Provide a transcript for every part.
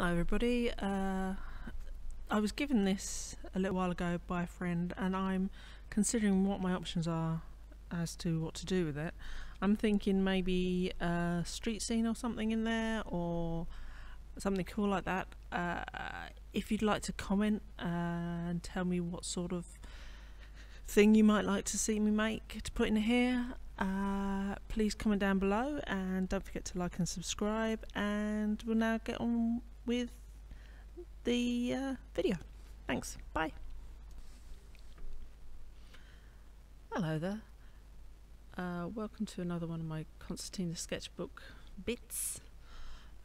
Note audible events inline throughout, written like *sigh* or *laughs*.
Hello, everybody. Uh, I was given this a little while ago by a friend, and I'm considering what my options are as to what to do with it. I'm thinking maybe a street scene or something in there, or something cool like that. Uh, if you'd like to comment uh, and tell me what sort of thing you might like to see me make to put in here, uh, please comment down below and don't forget to like and subscribe. And we'll now get on with the uh, video. Thanks. Bye. Hello there. Uh, welcome to another one of my Concertina sketchbook bits.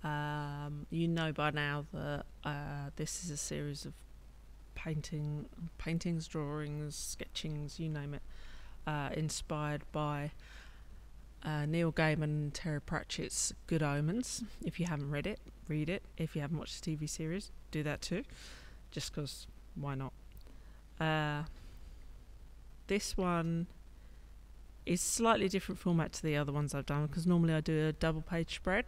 Um, you know by now that uh, this is a series of painting, paintings, drawings, sketchings, you name it, uh, inspired by uh, Neil Gaiman Terry Pratchett's Good Omens. If you haven't read it, read it. If you haven't watched the TV series, do that too. Just because, why not? Uh, this one is slightly different format to the other ones I've done because normally I do a double page spread.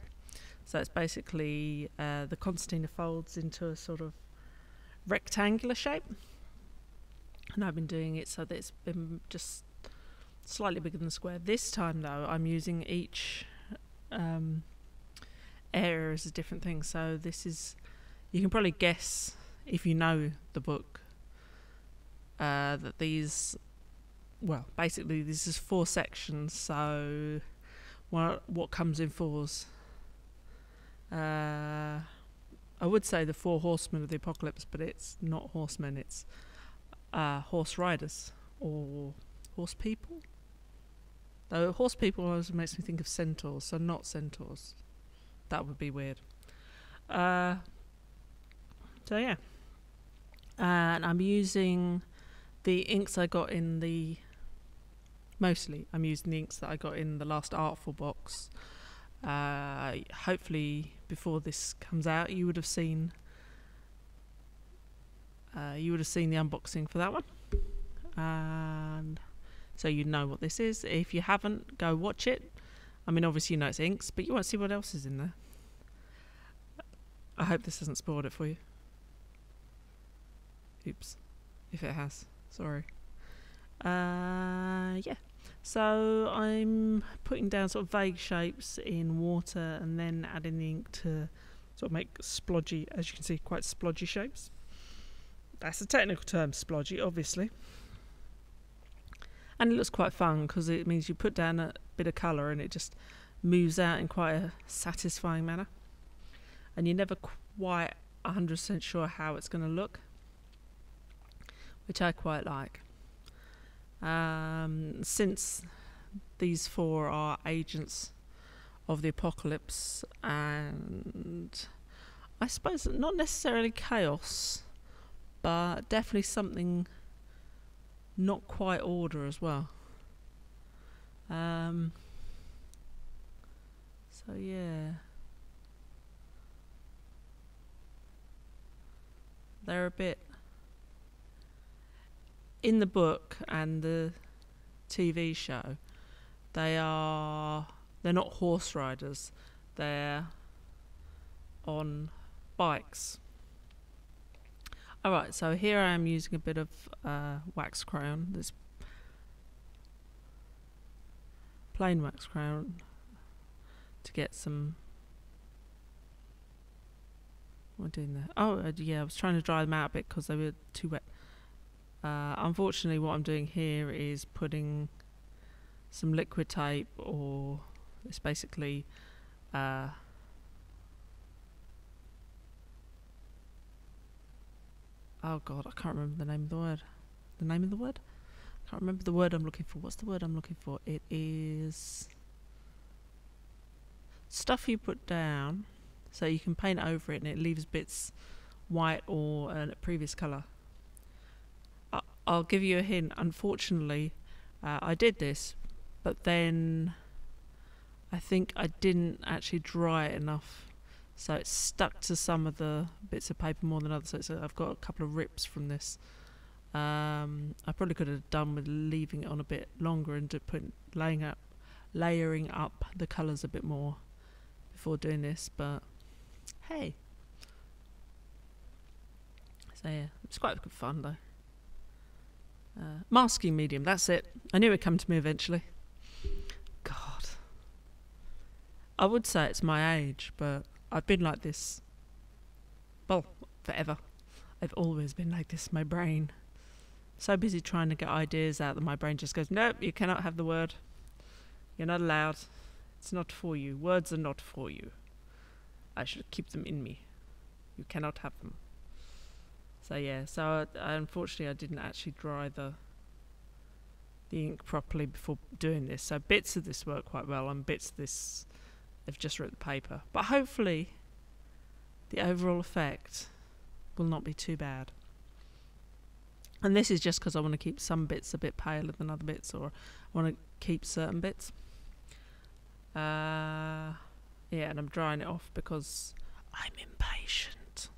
So it's basically uh, the concertina folds into a sort of rectangular shape. And I've been doing it so that it's been just slightly bigger than the square. This time though, I'm using each um, area as a different thing. So this is, you can probably guess if you know the book uh, that these, well, basically this is four sections. So what what comes in fours? Uh, I would say the four horsemen of the apocalypse, but it's not horsemen. It's uh, horse riders or horse people. Though horse people always makes me think of centaurs, so not centaurs. That would be weird. Uh, so yeah, and I'm using the inks I got in the. Mostly, I'm using the inks that I got in the last Artful box. Uh, hopefully, before this comes out, you would have seen. Uh, you would have seen the unboxing for that one, and so you know what this is. If you haven't, go watch it. I mean, obviously you know it's inks, but you won't see what else is in there. I hope this hasn't spoiled it for you. Oops, if it has, sorry. Uh, yeah. So I'm putting down sort of vague shapes in water and then adding the ink to sort of make splodgy, as you can see, quite splodgy shapes. That's a technical term, splodgy, obviously and it looks quite fun because it means you put down a bit of colour and it just moves out in quite a satisfying manner. And you're never quite 100% sure how it's going to look which I quite like. Um, since these four are agents of the apocalypse and I suppose not necessarily chaos but definitely something not quite order as well. Um, so yeah. They're a bit in the book and the TV show. They are they're not horse riders. They're on bikes Alright, so here I am using a bit of uh, wax crayon, this plain wax crayon to get some what am I doing there? Oh, uh, yeah, I was trying to dry them out a bit because they were too wet. Uh, unfortunately, what I'm doing here is putting some liquid tape, or it's basically oh god, I can't remember the name of the word. The name of the word? I can't remember the word I'm looking for. What's the word I'm looking for? It is stuff you put down so you can paint over it and it leaves bits white or a previous colour. I'll give you a hint. Unfortunately, uh, I did this, but then I think I didn't actually dry it enough so it's stuck to some of the bits of paper more than others. So i I've got a couple of rips from this. Um, I probably could have done with leaving it on a bit longer and put laying up, layering up the colours a bit more before doing this. But hey, So yeah, it's quite good fun though. Uh, masking medium, that's it. I knew it'd come to me eventually. God. I would say it's my age, but I've been like this, well, forever. I've always been like this. My brain, so busy trying to get ideas out that my brain just goes, nope, you cannot have the word. You're not allowed. It's not for you. Words are not for you. I should keep them in me. You cannot have them. So yeah, so I, unfortunately I didn't actually dry the the ink properly before doing this. So bits of this work quite well, and bits of this have just written the paper. But hopefully, the overall effect will not be too bad. And this is just because I want to keep some bits a bit paler than other bits, or I want to keep certain bits. Uh, yeah, and I'm drying it off because I'm impatient.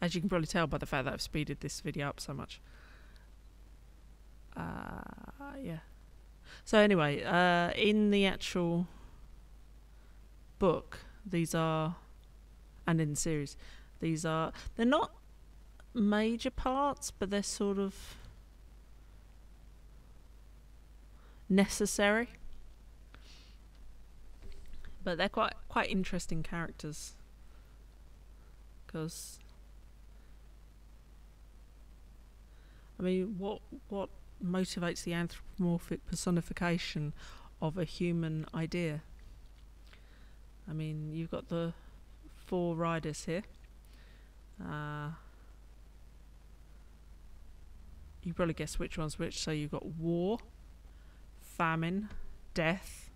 As you can probably tell by the fact that I've speeded this video up so much. Uh, yeah. So anyway, uh, in the actual book, these are, and in the series, these are, they're not major parts, but they're sort of necessary. But they're quite quite interesting characters because I mean, what what motivates the anthropomorphic personification of a human idea? I mean, you've got the four riders here. Uh, you probably guess which one's which. So you've got war, famine, death,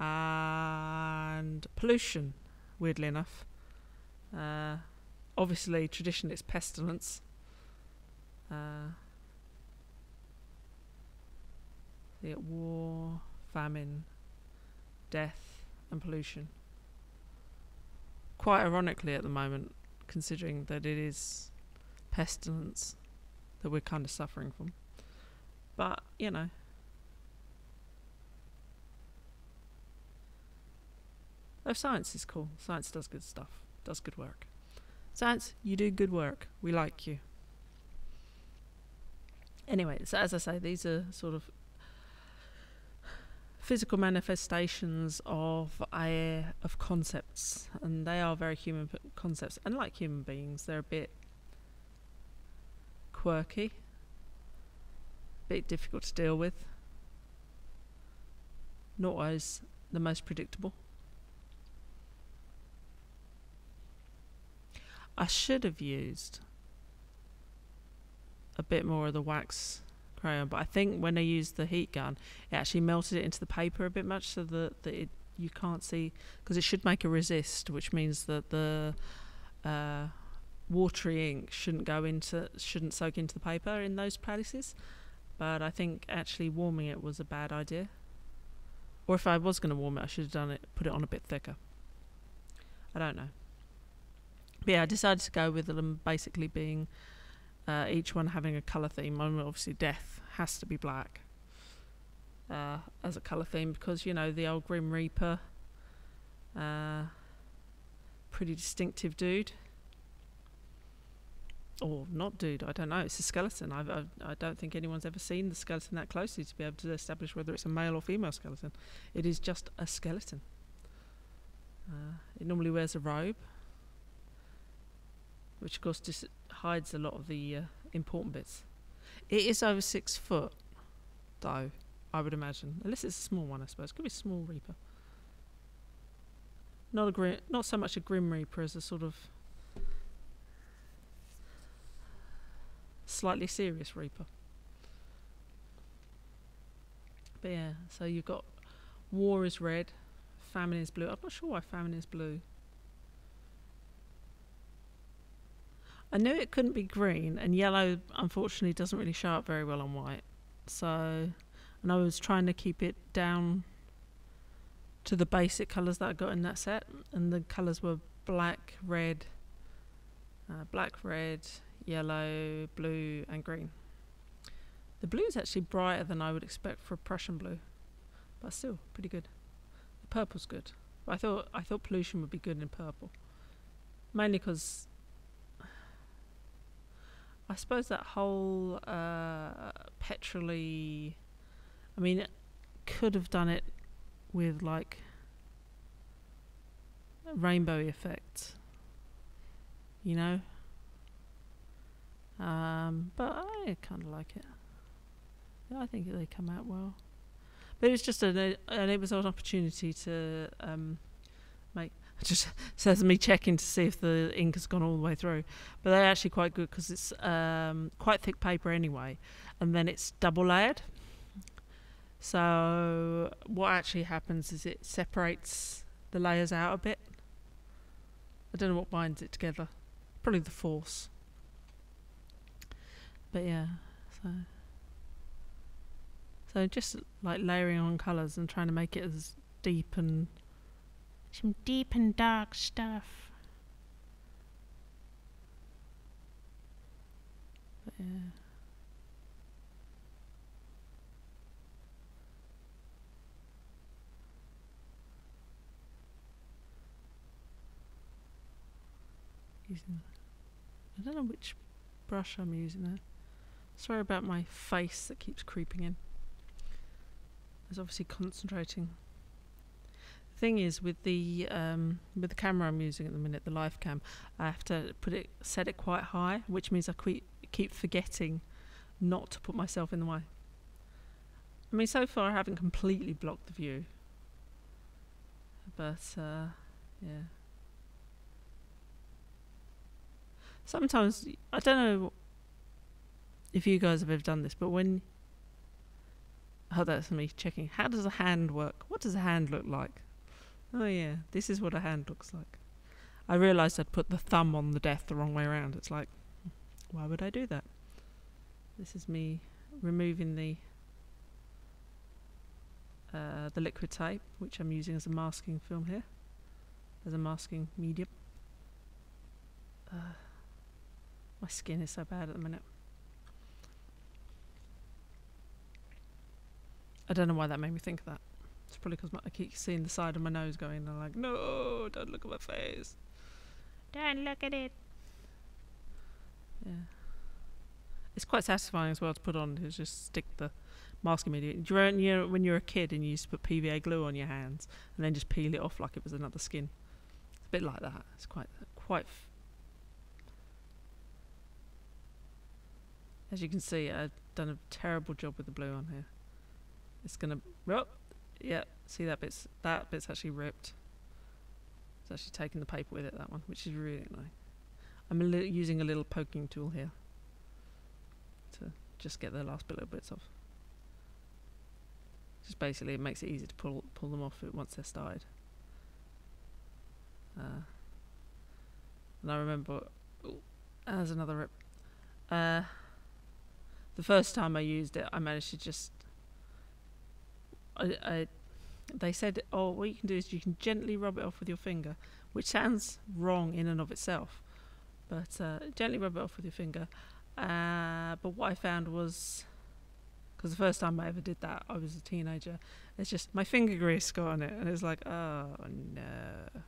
and pollution, weirdly enough. Uh, obviously, tradition it's pestilence. Uh, the war, famine, death, and pollution. Quite ironically, at the moment, considering that it is pestilence that we're kind of suffering from. But, you know, Oh, science is cool. Science does good stuff, does good work. Science, you do good work. We like you. Anyway, so as I say, these are sort of physical manifestations of uh, of concepts, and they are very human concepts. And like human beings, they're a bit quirky, a bit difficult to deal with, not always the most predictable. I should have used a bit more of the wax crayon, but I think when I used the heat gun, it actually melted it into the paper a bit much, so that, that it you can't see because it should make a resist, which means that the uh, watery ink shouldn't go into shouldn't soak into the paper in those places. But I think actually warming it was a bad idea. Or if I was going to warm it, I should have done it, put it on a bit thicker. I don't know. But yeah, I decided to go with them basically being uh, each one having a colour theme. I mean, obviously, death has to be black uh, as a colour theme because, you know, the old Grim Reaper, uh, pretty distinctive dude. Or not dude, I don't know. It's a skeleton. I've, I've, I do not think anyone's ever seen the skeleton that closely to be able to establish whether it's a male or female skeleton. It is just a skeleton. Uh, it normally wears a robe which of course just hides a lot of the uh, important bits. It is over six foot, though, I would imagine. Unless it's a small one, I suppose. It Could be a small Reaper. Not a grim, not so much a Grim Reaper as a sort of slightly serious Reaper. But yeah, so you've got War is red, Famine is blue. I'm not sure why Famine is blue. I knew it couldn't be green, and yellow unfortunately doesn't really show up very well on white. So, and I was trying to keep it down to the basic colours that I got in that set, and the colours were black, red, uh, black, red, yellow, blue, and green. The blue is actually brighter than I would expect for a Prussian blue, but still pretty good. The purple's good. I thought I thought pollution would be good in purple. mainly because I suppose that whole uh, petrol-y. I mean, could have done it with like rainbow effects, you know. Um, but I kind of like it. I think they come out well. But it was just an, and it was an opportunity to um, make. Just *laughs* says me checking to see if the ink has gone all the way through, but they're actually quite good because it's um, quite thick paper anyway, and then it's double layered. So what actually happens is it separates the layers out a bit. I don't know what binds it together. Probably the force. But yeah, so so just like layering on colours and trying to make it as deep and some deep and dark stuff. Using, I don't know which brush I'm using there. Sorry about my face that keeps creeping in. It's obviously concentrating. Thing is, with the um, with the camera I'm using at the minute, the live cam, I have to put it set it quite high, which means I keep keep forgetting not to put myself in the way. I mean, so far I haven't completely blocked the view, but uh, yeah. Sometimes I don't know if you guys have ever done this, but when oh, that's me checking. How does a hand work? What does a hand look like? Oh yeah, this is what a hand looks like. I realised I'd put the thumb on the death the wrong way around. It's like, why would I do that? This is me removing the uh, the liquid tape, which I'm using as a masking film here, as a masking medium. Uh, my skin is so bad at the minute. I don't know why that made me think of that. It's probably because I keep seeing the side of my nose going, and I'm like, no, don't look at my face. Don't look at it. Yeah. It's quite satisfying as well to put on, to just stick the mask immediately. Do you remember when you were a kid and you used to put PVA glue on your hands and then just peel it off like it was another skin? It's a bit like that. It's quite, quite. F- As you can see, I've done a terrible job with the blue on here. It's gonna. Oh, yeah. See that bit's that bit's actually ripped. It's actually taking the paper with it. That one, which is really annoying. I'm a using a little poking tool here to just get the last little bits off. Just basically, it makes it easy to pull pull them off once they're started. Uh, and I remember, ooh, there's another rip. Uh, the first time I used it, I managed to just I, I, they said, oh, what you can do is you can gently rub it off with your finger, which sounds wrong in and of itself, but uh, gently rub it off with your finger. Uh, but what I found was, because the first time I ever did that, I was a teenager. It's just my finger grease got on it, and it's like, oh no.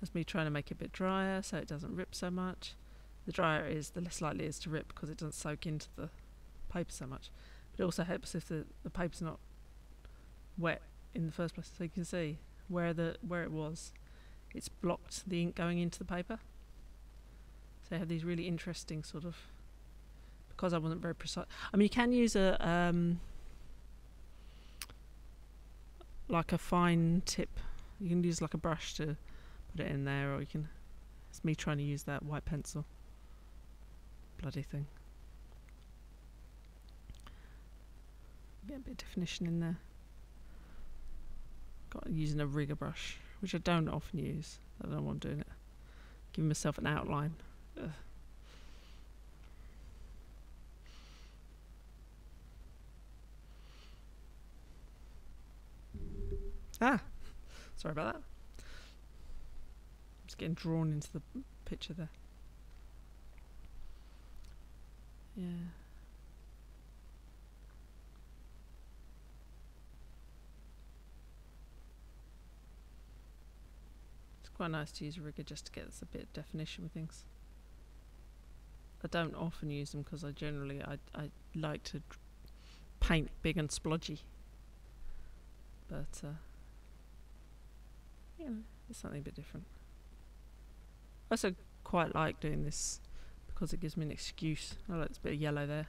That's me trying to make it a bit drier so it doesn't rip so much. The drier it is, the less likely it is to rip because it doesn't soak into the paper so much. But it also helps if the, the paper's not wet in the first place, so you can see where the where it was. It's blocked the ink going into the paper. So I have these really interesting sort of because I wasn't very precise. I mean, you can use a um, like a fine tip. You can use like a brush to put it in there, or you can. It's me trying to use that white pencil. Bloody thing. Get a bit of definition in there. Got using a rigger brush, which I don't often use. I don't know why I'm doing it. Giving myself an outline. Ugh. Ah, sorry about that. I'm just getting drawn into the picture there. Yeah. Quite nice to use a rigger just to get us a bit of definition with things. I don't often use them because I generally I I like to paint big and splodgy. But uh, it's something a bit different. I also quite like doing this because it gives me an excuse. Look, there's a bit of yellow there.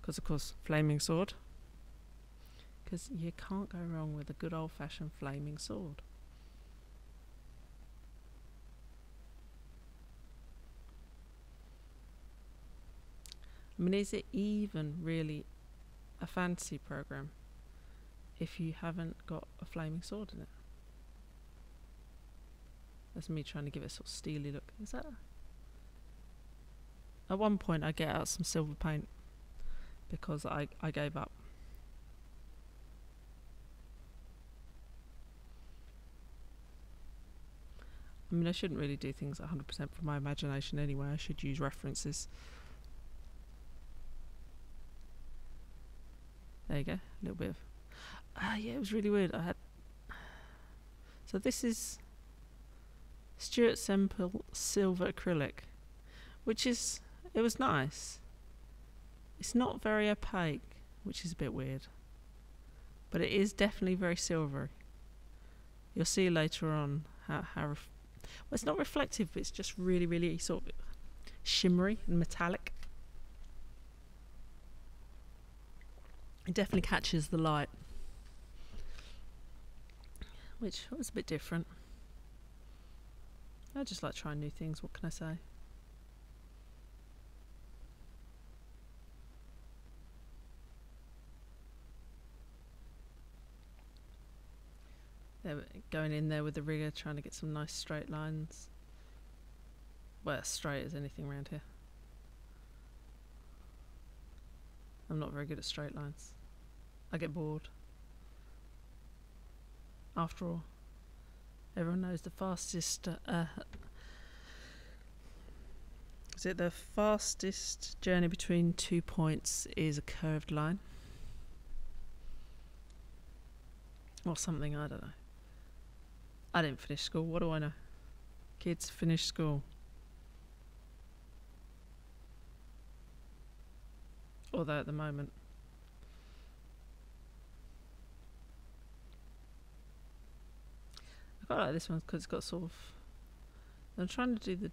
Because of course, flaming sword. Because you can't go wrong with a good old-fashioned flaming sword. I mean, is it even really a fantasy program if you haven't got a flaming sword in it? That's me trying to give it a sort of steely look. Is that? At one point, I get out some silver paint because I I gave up. I mean, I shouldn't really do things 100% from my imagination anyway. I should use references. There you go, a little bit of. Ah, yeah, it was really weird. I had. So this is Stuart Semple silver acrylic, which is it was nice. It's not very opaque, which is a bit weird, but it is definitely very silvery. You'll see later on how how well, it's not reflective, but it's just really, really sort of shimmery and metallic. It definitely catches the light, which was a bit different. I just like trying new things. What can I say? They were going in there with the rigger, trying to get some nice straight lines. Well, as straight as anything around here. I'm not very good at straight lines. I get bored. After all, everyone knows the fastest. Uh, uh, is it the fastest journey between two points is a curved line? Or something, I don't know. I didn't finish school, what do I know? Kids finish school. Although at the moment, quite like this one because it's got sort of. I'm trying to do the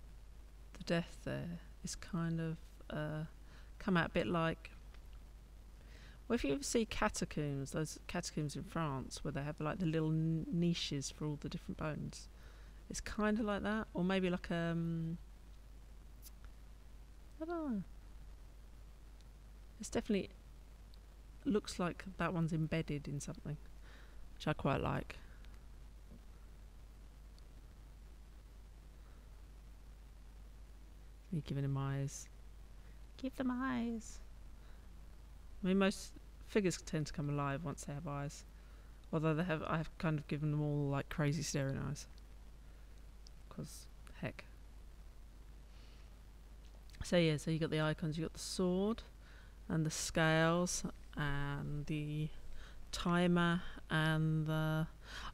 the death there. It's kind of uh, come out a bit like. Well, if you ever see catacombs, those catacombs in France where they have like the little niches for all the different bones, it's kind of like that, or maybe like um. I don't know. It's definitely looks like that one's embedded in something, which I quite like. Me giving him eyes. Give them eyes. I mean, most figures tend to come alive once they have eyes. Although they have, I have kind of given them all like crazy staring eyes. Because, heck. So yeah, so you got the icons. You got the sword, and the scales, and the timer, and the.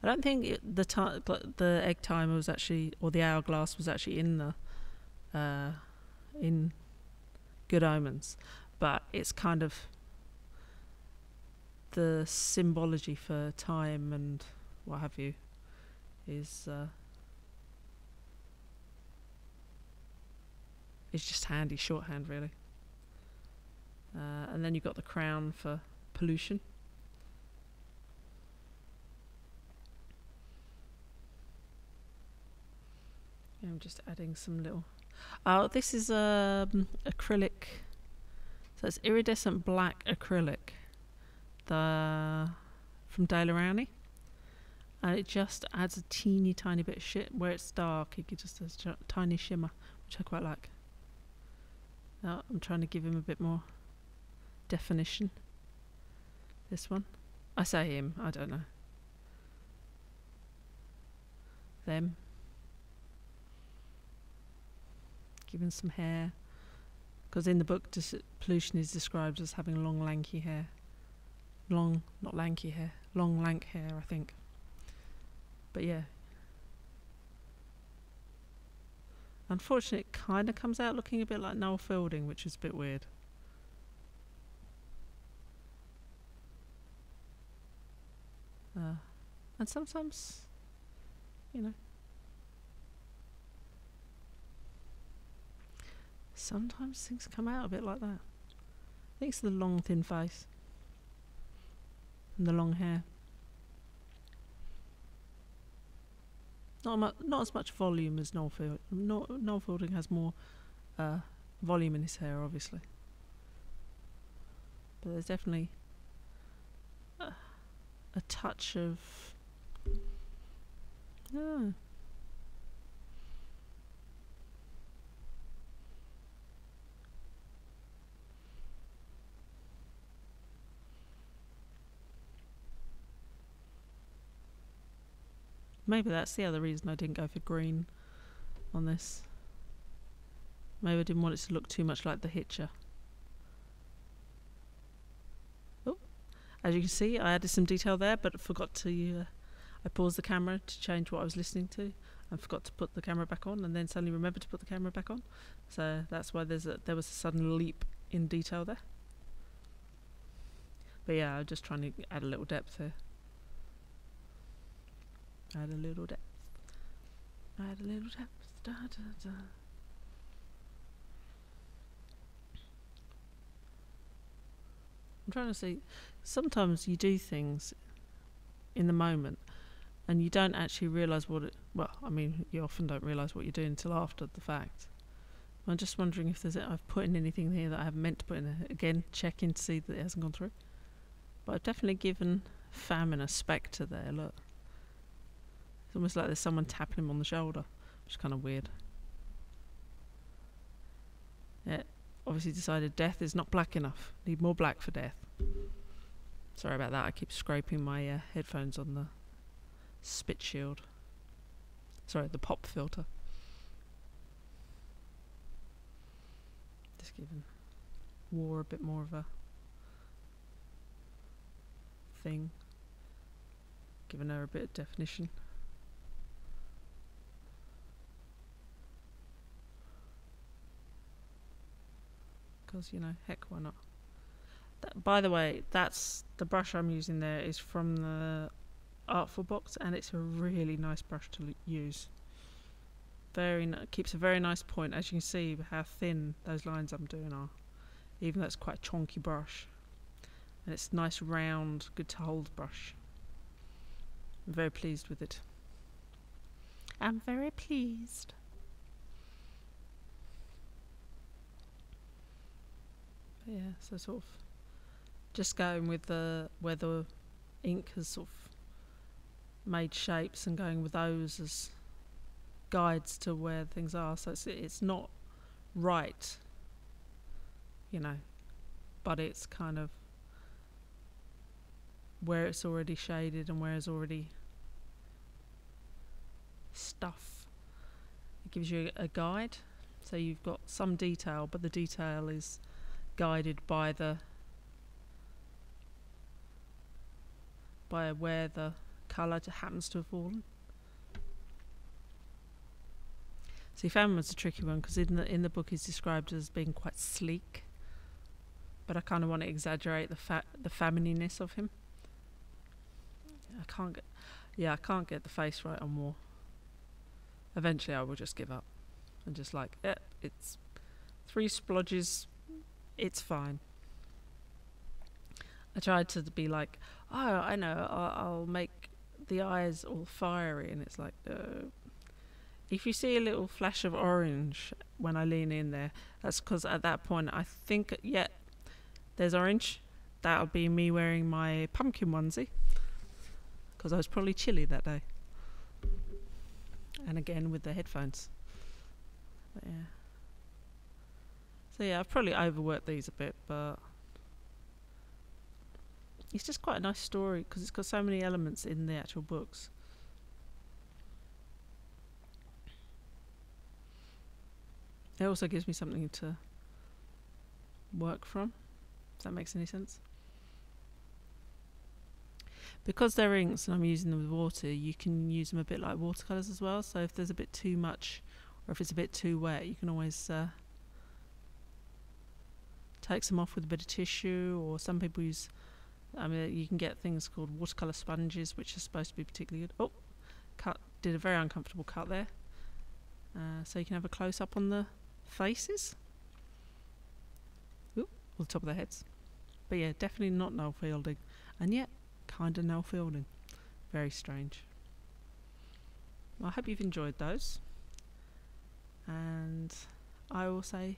I don't think it, the the egg timer was actually, or the hourglass was actually in the, uh, in Good Omens, but it's kind of the symbology for time and what have you is uh, is just handy shorthand really. Uh, and then you've got the crown for pollution. I'm just adding some little. Oh, this is um, acrylic. So it's iridescent black acrylic. The from Daler Rowney. And it just adds a teeny tiny bit of shit. Where it's dark, it just has a tiny shimmer, which I quite like. Now I'm trying to give him a bit more definition. This one. I say him, I don't know. Them. even some hair. Because in the book, pollution is described as having long, lanky hair. Long, not lanky hair, long, lank hair, I think. But yeah. Unfortunately, it kind of comes out looking a bit like Noel Fielding, which is a bit weird. Uh, and sometimes, you know, sometimes things come out a bit like that. I think it's the long, thin face and the long hair. Not not as much volume as Noel Field. No, Noel Fielding has more uh, volume in his hair, obviously. But there's definitely a, a touch of. Yeah. Maybe that's the other reason I didn't go for green on this. Maybe I didn't want it to look too much like the Hitcher. Oh, as you can see, I added some detail there, but I forgot to. Uh, I paused the camera to change what I was listening to, and forgot to put the camera back on, and then suddenly remembered to put the camera back on. So that's why there's a, there was a sudden leap in detail there. But yeah, I'm just trying to add a little depth here. Add a little depth. Add a little depth. Da, da, da. I'm trying to see. Sometimes you do things in the moment, and you don't actually realise what it. Well, I mean, you often don't realise what you're doing until after the fact. I'm just wondering if there's. I've put in anything here that I haven't meant to put in. There. Again, checking to see that it hasn't gone through. But I've definitely given famine a spectre there. Look. It's almost like there's someone tapping him on the shoulder, which is kind of weird. Yeah, obviously decided death is not black enough. Need more black for death. Sorry about that. I keep scraping my uh, headphones on the spit shield. Sorry, the pop filter. Just giving war a bit more of a thing. Giving her a bit of definition. Because you know, heck, why not? That, by the way, that's the brush I'm using there is from the Artful box, and it's a really nice brush to use. Very keeps a very nice point, as you can see how thin those lines I'm doing are, even though it's quite a chonky brush. And it's nice, round, good to hold brush. I'm very pleased with it. I'm very pleased. Yeah, so sort of just going with the where the ink has sort of made shapes and going with those as guides to where things are. So it's it's not right, you know, but it's kind of where it's already shaded and where it's already stuff. It gives you a guide. So you've got some detail, but the detail is guided by the by where the colour happens to have fallen. See, was a tricky one because in the in the book he's described as being quite sleek, but I kind of want to exaggerate the fa- the famininess of him. I can't get, yeah, I can't get the face right on War. Eventually, I will just give up and just like, yeah, it's three splodges it's fine. I tried to be like, oh, I know, I'll, I'll make the eyes all fiery, and it's like, if you see a little flash of orange when I lean in there, that's because at that point I think, yeah, there's orange. That'll be me wearing my pumpkin onesie, because I was probably chilly that day. And again with the headphones. But yeah. Yeah, I've probably overworked these a bit, but it's just quite a nice story because it's got so many elements in the actual books. It also gives me something to work from. If that makes any sense. Because they're inks and I'm using them with water, you can use them a bit like watercolours as well. So if there's a bit too much or if it's a bit too wet, you can always uh, take them off with a bit of tissue, or some people use. I mean, you can get things called watercolor sponges, which are supposed to be particularly good. Oh, cut did a very uncomfortable cut there. Uh, so you can have a close up on the faces, Oop, or the top of their heads. But yeah, definitely not Noel Fielding, and yet kind of Noel Fielding. Very strange. Well, I hope you've enjoyed those, and I will say